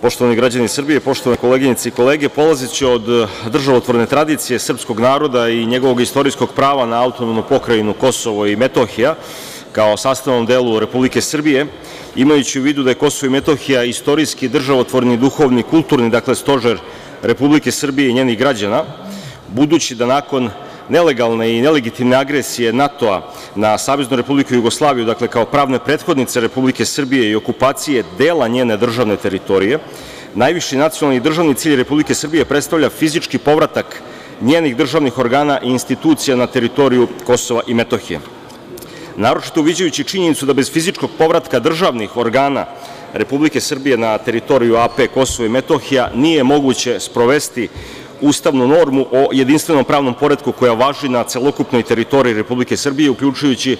Poštovani građani Srbije, poštovane koleginice i kolege, polazeći od državotvorne tradicije srpskog naroda i njegovog istorijskog prava na autonomnu pokrajinu Kosovo i Metohija, kao sastavnom delu Republike Srbije, imajući u vidu da je Kosovo i Metohija istorijski, državotvorni, duhovni, kulturni, dakle stožer Republike Srbije i njenih građana, budući da nakon nelegalne i nelegitimne agresije NATO-a na Saveznu Republiku Jugoslaviju, dakle kao pravne prethodnice Republike Srbije i okupacije dela njene državne teritorije, najviši nacionalni i državni cilj Republike Srbije predstavlja fizički povratak njenih državnih organa i institucija na teritoriju Kosova i Metohije. Naročito uviđajući činjenicu da bez fizičkog povratka državnih organa Republike Srbije na teritoriju AP Kosovo i Metohija nije moguće sprovesti ustavnu normu o jedinstvenom pravnom poretku koja važi na celokupnoj teritoriji Republike Srbije, uključujući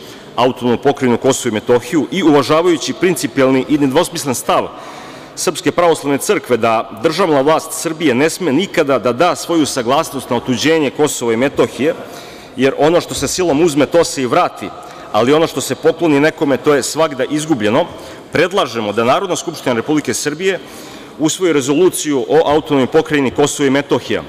pokrajinu Kosovo i Metohiju i uvažavajući principijelni i nedvosmislen stav Srpske pravoslavne crkve da državna vlast Srbije ne sme nikada da da svoju saglasnost na otuđenje Kosova i Metohije, jer ono što se silom uzme to se i vrati, ali ono što se pokloni nekome to je svagda izgubljeno, predlažemo da Narodna skupština Republike Srbije usvoji rezoluciju o pokrajini Kosovo i Metohija,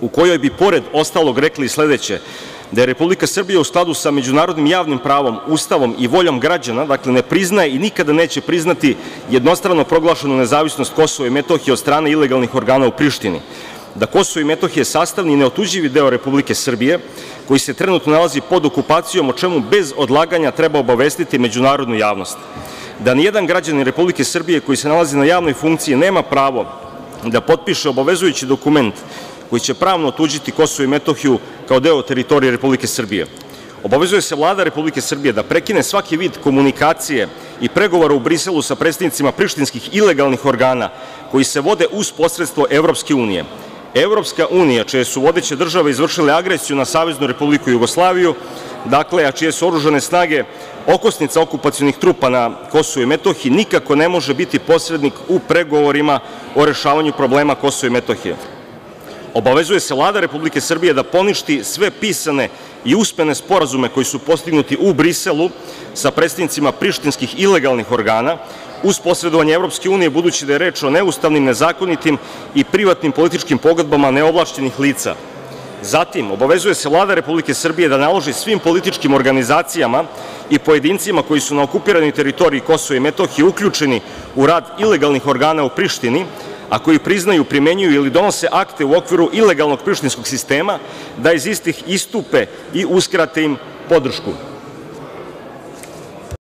u kojoj bi pored ostalog rekli sledeće – da je Republika Srbija u skladu sa međunarodnim javnim pravom, Ustavom i voljom građana, dakle ne priznaje i nikada neće priznati jednostrano proglašenu nezavisnost Kosova i Metohije od strane ilegalnih organa u Prištini, da Kosovo i Metohija je sastavni i neotuđivi deo Republike Srbije, koji se trenutno nalazi pod okupacijom, o čemu bez odlaganja treba obavestiti međunarodnu javnost, da nijedan građanin Republike Srbije koji se nalazi na javnoj funkciji nema pravo da potpiše obavezujući dokument koji će pravno otuđiti Kosovo i Metohiju kao deo teritorije Republike Srbije. Obavezuje se Vlada Republike Srbije da prekine svaki vid komunikacije i pregovora u Briselu sa predstavnicima prištinskih ilegalnih organa koji se vode uz posredstvo Evropske unije. Evropska unija, čije su vodeće države izvršile agresiju na Saveznu Republiku Jugoslaviju, dakle, a čije su oružane snage okosnica okupacionih trupa na Kosovu i Metohiji, nikako ne može biti posrednik u pregovorima o rešavanju problema Kosova i Metohije. Obavezuje se Vlada Republike Srbije da poništi sve pisane i usmene sporazume koji su postignuti u Briselu sa predstavnicima prištinskih ilegalnih organa, uz posredovanje Evropske unije, budući da je reč o neustavnim, nezakonitim i privatnim političkim pogodbama neovlašćenih lica. Zatim, obavezuje se Vlada Republike Srbije da naloži svim političkim organizacijama i pojedincima koji su na okupiranoj teritoriji Kosova i Metohije uključeni u rad ilegalnih organa u Prištini, a koji priznaju, primenjuju ili donose akte u okviru ilegalnog prištinskog sistema, da iz istih istupe i uskrate im podršku.